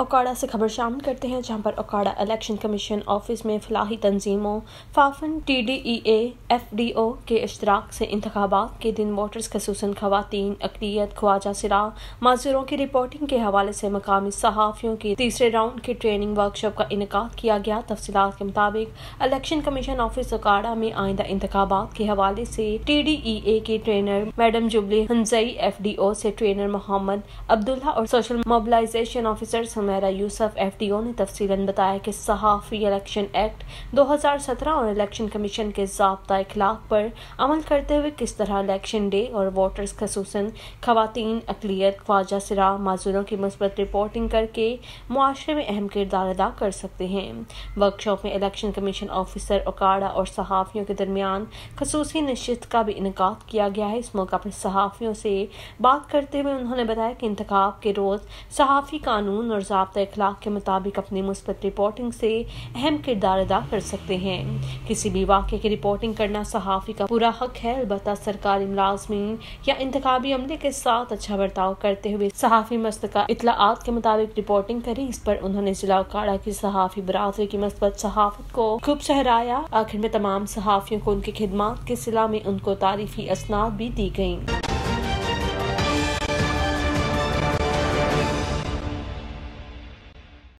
ओकाड़ा से खबर शामिल करते हैं, जहाँ पर अकाड़ा इलेक्शन कमीशन ऑफ़िस में फलाही तंजीमों, फाफन T D E F D O के अश्तराक से इंतबात के दिन वोटर्स खसूस खवतिन, अकलीत, ख्वाजा सिरा माजूरों की रिपोर्टिंग के हवाले से मकामी सहाफ़ियों की तीसरे राउंड की ट्रेनिंग वर्कशॉप का इनका किया गया। तफसीत के मुताबिक इलेक्शन कमीशन ऑफ़िस अकाड़ा में आइंदा इंतबात के हवाले से टी डी ई ए के trainer madam Jubli Hunzai F D O से ट्रेनर मोहम्मद अब्दुल्ला और social mobilisation officer Sumera Yusuf, FDO ने तफसीला बताया कि सहाफ़ी इलेक्शन एक्ट 2017 और इलेक्शन कमीशन के जबता इखलाक पर अमल करते हुए किस तरह इलेक्शन डे और वोटर्स खसूस खवतिन, अकलीत, ख्वाजा सिरा माजूरों की मुस्बत रिपोर्टिंग करके मुआरे में अहम किरदार अदा कर सकते हैं। वर्कशॉप में इलेक्शन कमीशन ऑफिसर ओकाड़ा और सहाफ़ियों के दरमियान खसूसी नशत का भी इनका किया गया है। इस मौका पर सहाफ़ियों से बात करते हुए उन्होंने बताया कि इंतखाब के रोज़ सहाफ़ी कानून और जबता अखलाक के मुताबिक अपनी मुस्बत रिपोर्टिंग से अहम किरदार अदा कर सकते हैं। किसी भी वाक़े की रिपोर्टिंग करना सहाफ़ी का पूरा हक है। अलबत् सरकारी मुलाजमीन या इंतबी अमले के साथ अच्छा बर्ताव करते हुए सहाफ़ी मस्तका इतलात के मुताबिक रिपोर्टिंग करी। इस पर उन्होंने जिला अखाड़ा की सहाफ़ी बरदरी की मस्बत सहाफत को खूब सहराया आखिर में तमाम सहाफ़ियों को उनकी खिदमत के सिला में उनको तारीफी असनाद भी दी गई